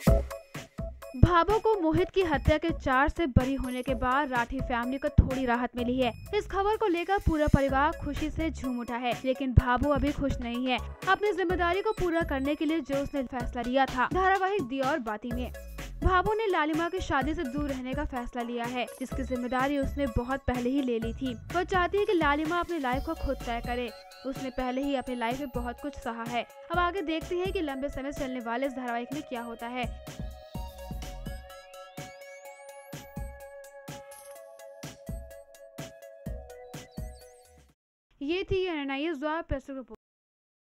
भाभो को मोहित की हत्या के चार से बरी होने के बाद राठी फैमिली को थोड़ी राहत मिली है। इस खबर को लेकर पूरा परिवार खुशी से झूम उठा है, लेकिन भाभो अभी खुश नहीं है। अपनी ज़िम्मेदारी को पूरा करने के लिए जो उसने फैसला लिया था, धारावाहिक दी और बाती में। भाभो ने लालिमा की शादी से दूर रहने का फैसला लिया है, जिसकी ज़िम्मेदारी उसने बहुत पहले ही ले ली थी। वो चाहती है कि लालिमा अपनी लाइफ को खुद तय करे। उसने पहले ही अपनी लाइफ में बहुत कुछ सहा है। अब आगे देखते हैं कि लंबे समय चलने वाले इस धारावाहिक में क्या होता है। ये थी एस द्वारा प्रेस रिपोर्ट।